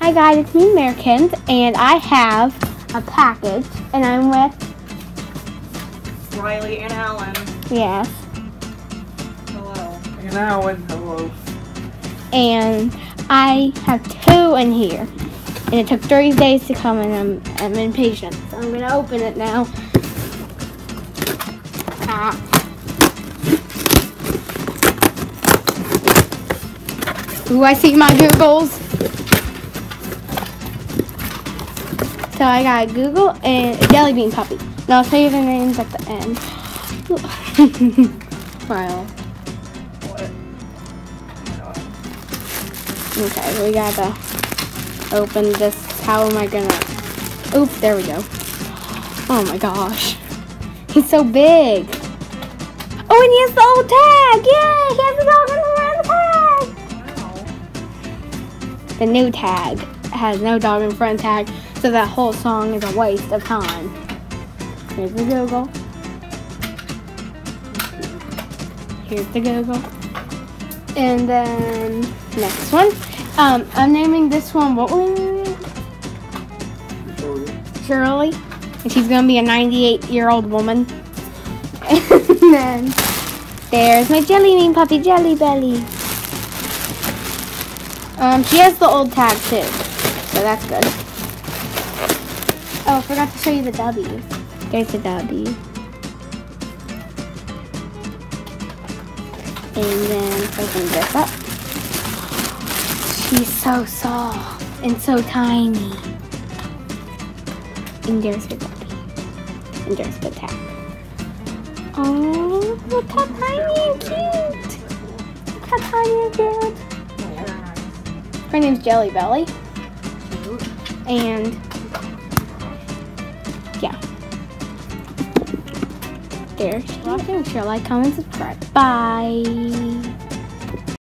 Hi guys, it's me Marekinz, and I have a package, and I'm with Riley and Alan. yes, Hello. And Alan. Hello. and I have two in here, and it took three days to come, and I'm I'm impatient, so I'm gonna open it now. Ah. Ooh, I see my Googles. So I got Google and Jelly Bean Puppy. And I'll tell you the names at the end. wow. Okay, we gotta open this. How am I gonna? Oop, there we go. Oh my gosh. He's so big. Oh, and he has the old tag. Yay, he has the the tag. The new tag has no dog in front tag, so that whole song is a waste of time. Here's the Google. Here's the Google. And then next one. Um, I'm naming this one what were we naming? it? Shirley. And she's gonna be a 98 year old woman. And then there's my jelly bean puppy, Jelly Belly. Um, she has the old tag too, so that's good. Oh, I forgot to show you the W. There's the W. And then open this up. She's so soft and so tiny. And there's her W. And there's the tag. Oh, look how tiny and cute. Look how tiny and cute. Her name's Jelly Belly. And yeah. There. Watching, share, like, comment, subscribe. Bye.